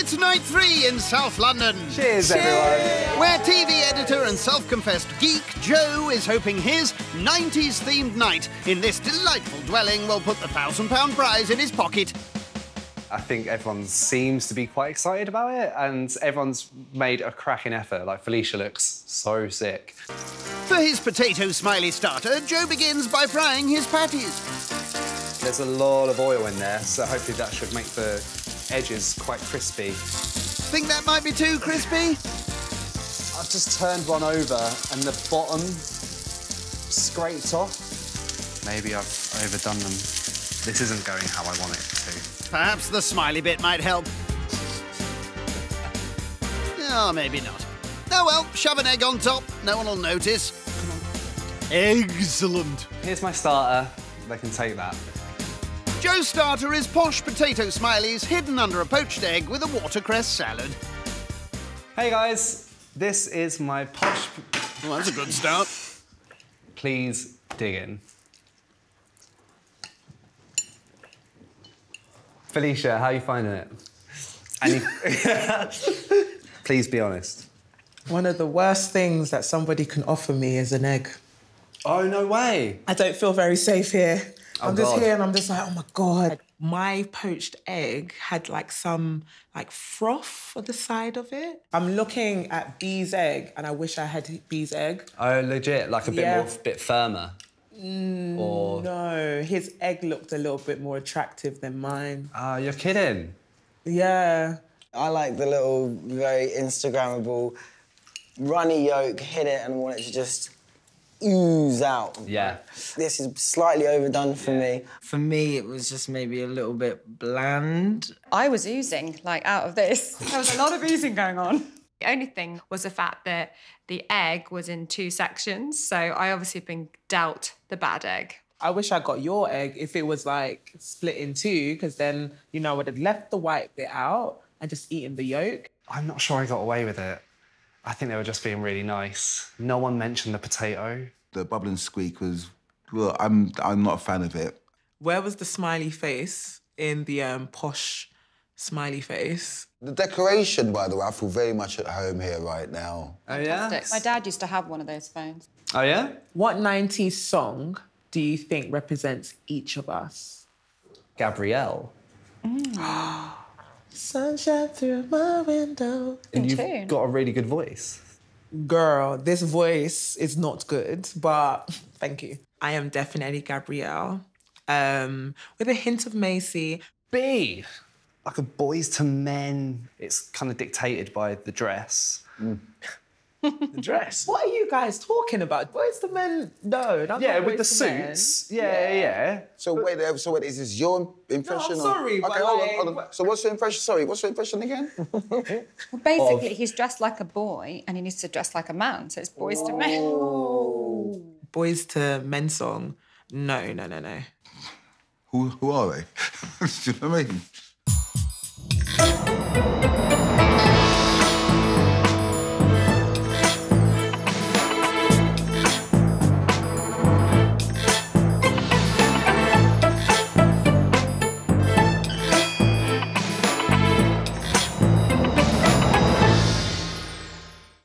It's night three in South London. Cheers, everyone. Where TV editor and self-confessed geek Joe is hoping his 90s-themed night in this delightful dwelling will put the thousand-pound prize in his pocket. I think everyone seems to be quite excited about it, and everyone's made a cracking effort. Like, Felicia looks so sick. For his potato smiley starter, Joe begins by frying his patties. There's a lot of oil in there, so hopefully that should make the edges quite crispy. Think that might be too crispy? I've just turned one over and the bottom scraped off. Maybe I've overdone them. This isn't going how I want it to. Perhaps the smiley bit might help. Oh, maybe not. Oh well, shove an egg on top. No one will notice. Excellent. Here's my starter. They can take that. Joe's starter is posh potato smileys hidden under a poached egg with a watercress salad. Hey guys, this is my posh. Well, that's a good start. Please dig in. Felicia, how are you finding it? And you... Please be honest. One of the worst things that somebody can offer me is an egg. Oh, no way. I don't feel very safe here. Oh, I'm just God. here and I'm just like, oh my God. My poached egg had like some like froth on the side of it. I'm looking at B's egg and I wish I had B's egg. Oh, legit, like a bit Yeah. more, bit firmer. or No, his egg looked a little bit more attractive than mine. ah, you're kidding. Yeah. I like the little, very Instagrammable, runny yolk, hit it, and want it to just ooze out. Yeah. This is slightly overdone for me. For me, it was just maybe a little bit bland. I was oozing like out of this. There was a lot of oozing going on. The only thing was the fact that the egg was in two sections. So I obviously been dealt the bad egg. I wish I got your egg if it was like split in two, because then, you know, I would have left the white bit out and just eaten the yolk. I'm not sure I got away with it. I think they were just being really nice. No one mentioned the potato. The bubbling squeak was, well, I'm I'm not a fan of it. Where was the smiley face in the um, posh smiley face? The decoration, by the way, I feel very much at home here right now. Oh, yeah? My dad used to have one of those phones. Oh, yeah? What 90s song do you think represents each of us? Gabrielle. Sunshine through my window. And you've tune. got a really good voice. Girl, this voice is not good, but thank you. I am definitely Gabrielle. Um, with a hint of Macy. B. Like a Boyz II Men. It's kind of dictated by the dress. The dress. What are you guys talking about? Where's the men? No, not Yeah, not with the Boyz II Men. suits. Yeah, yeah. So wait, uh, so wait, is this your impression? No, I'm or- sorry, Okay, but hold on, hold on. So what's your impression? Sorry, what's your impression again? Well, basically, he's dressed like a boy and he needs to dress like a man. So it's boys to men. Boyz II Men song. No, no, no, no. Who who are they? Do you know what I mean?